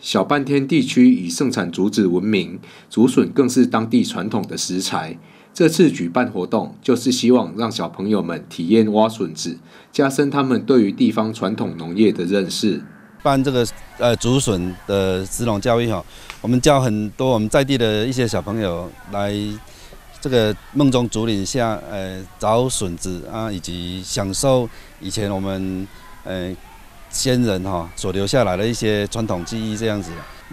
小半天地区以盛产竹子闻名，竹笋更是当地传统的食材。这次举办活动，就是希望让小朋友们体验挖笋子，加深他们对于地方传统农业的认识。办这个呃竹笋的食农教育哈，我们教很多我们在地的一些小朋友来这个梦中竹林下呃找笋子啊，以及享受以前我们呃。先人哈所留下来的一些传统技艺，这样子，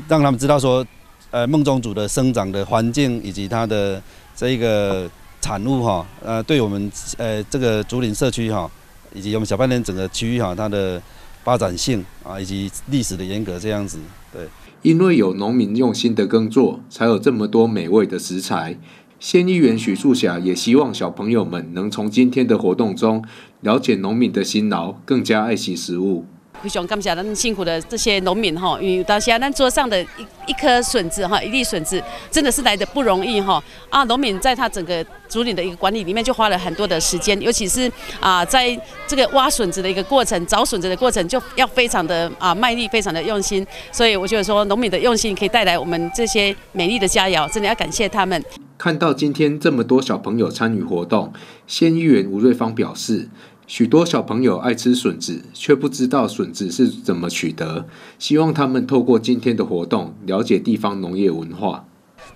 让他们知道说，呃，梦中竹的生长的环境以及它的这一个产物哈，呃，对我们呃这个竹林社区哈，以及我们小半年整个区域哈，它的发展性啊，以及历史的严格这样子，对。因为有农民用心的耕作，才有这么多美味的食材。县议员许树霞也希望小朋友们能从今天的活动中了解农民的辛劳，更加爱惜食物。非常感谢咱辛苦的这些农民哈，因为到现在咱桌上的一一颗笋子哈，一粒笋子真的是来的不容易哈。啊，农民在他整个竹林的一个管理里面就花了很多的时间，尤其是啊，在这个挖笋子的一个过程、找笋子的过程，就要非常的啊卖力，非常的用心。所以我觉得说，农民的用心可以带来我们这些美丽的佳肴，真的要感谢他们。看到今天这么多小朋友参与活动，县议员吴瑞芳表示。许多小朋友爱吃笋子，却不知道笋子是怎么取得。希望他们透过今天的活动，了解地方农业文化。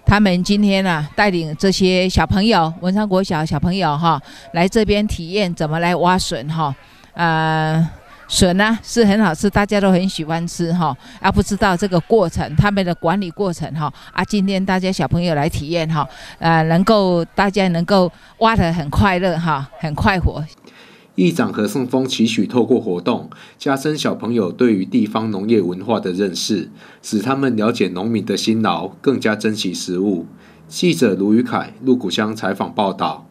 他们今天啊，带领这些小朋友，文昌国小小朋友哈，来这边体验怎么来挖笋哈。呃，笋呢是很好吃，大家都很喜欢吃哈。啊，不知道这个过程，他们的管理过程哈。啊，今天大家小朋友来体验哈，呃，能够大家能够挖得很快乐哈，很快活。议长何胜峰期许透过活动，加深小朋友对于地方农业文化的认识，使他们了解农民的辛劳，更加珍惜食物。记者卢宇凯、陆谷乡采访报道。